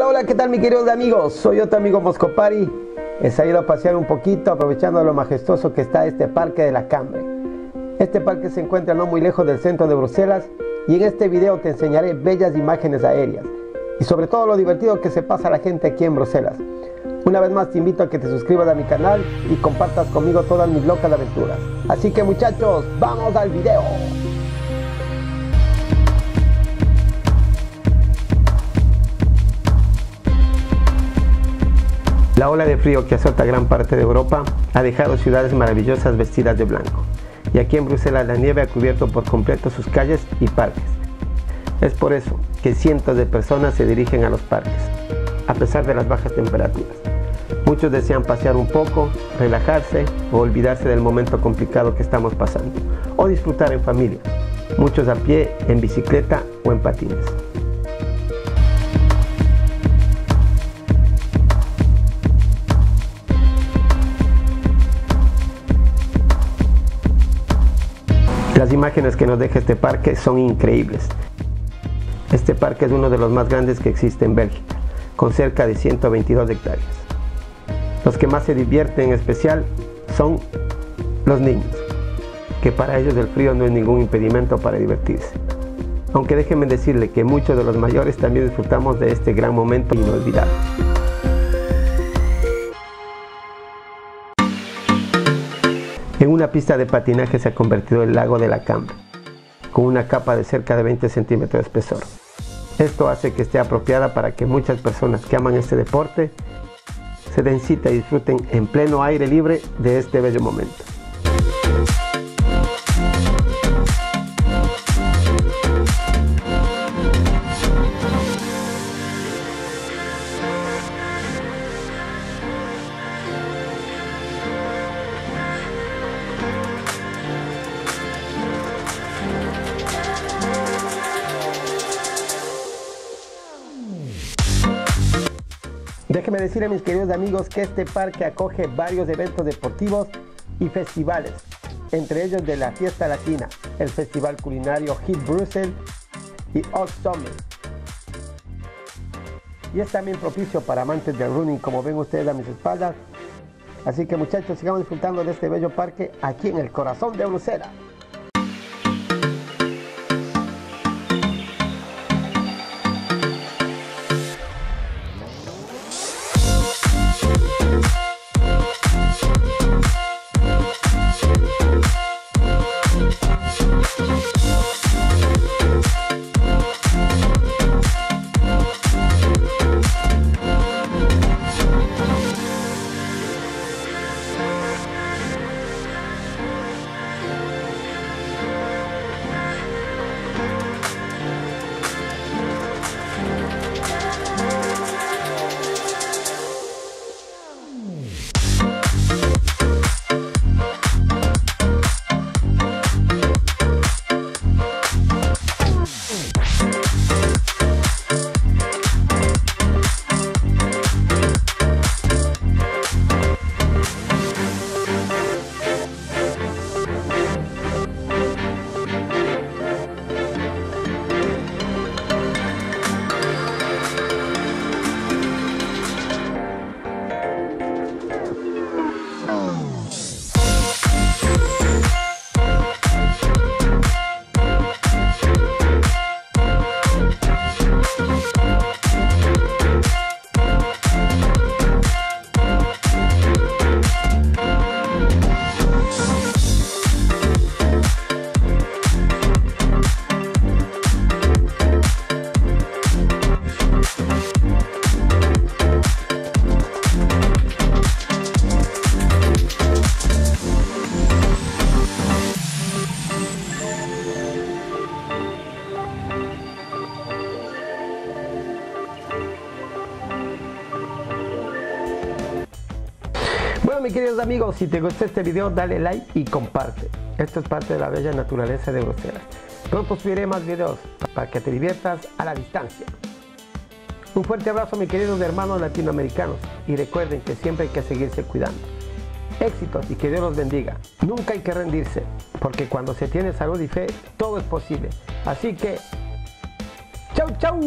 Hola, hola, ¿qué tal mis queridos amigos? Soy tu amigo Moscopari. He salido a pasear un poquito aprovechando lo majestuoso que está este parque de la Cambre. Este parque se encuentra no muy lejos del centro de Bruselas y en este video te enseñaré bellas imágenes aéreas y sobre todo lo divertido que se pasa la gente aquí en Bruselas. Una vez más te invito a que te suscribas a mi canal y compartas conmigo todas mis locas aventuras. Así que muchachos, vamos al video. La ola de frío que azota gran parte de Europa ha dejado ciudades maravillosas vestidas de blanco. Y aquí en Bruselas la nieve ha cubierto por completo sus calles y parques. Es por eso que cientos de personas se dirigen a los parques, a pesar de las bajas temperaturas. Muchos desean pasear un poco, relajarse o olvidarse del momento complicado que estamos pasando, o disfrutar en familia, muchos a pie, en bicicleta o en patines. Las imágenes que nos deja este parque son increíbles. Este parque es uno de los más grandes que existe en Bélgica, con cerca de 122 hectáreas. Los que más se divierten en especial son los niños, que para ellos el frío no es ningún impedimento para divertirse. Aunque déjenme decirle que muchos de los mayores también disfrutamos de este gran momento inolvidable. En una pista de patinaje se ha convertido el lago de la Cambra, con una capa de cerca de 20 centímetros de espesor. Esto hace que esté apropiada para que muchas personas que aman este deporte se den cita y disfruten en pleno aire libre de este bello momento. Déjenme decir a mis queridos amigos que este parque acoge varios eventos deportivos y festivales, entre ellos de la fiesta latina, el festival culinario Hit Brussels y Old Summer. Y es también propicio para amantes del running, como ven ustedes a mis espaldas. Así que muchachos, sigamos disfrutando de este bello parque aquí en el corazón de Bruselas. Bueno mis queridos amigos, si te gustó este video dale like y comparte. Esto es parte de la bella naturaleza de Bruselas. Pronto subiré más videos para que te diviertas a la distancia. Un fuerte abrazo mis queridos hermanos latinoamericanos y recuerden que siempre hay que seguirse cuidando. Éxitos y que Dios los bendiga. Nunca hay que rendirse, porque cuando se tiene salud y fe, todo es posible. Así que, chau chau.